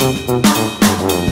Música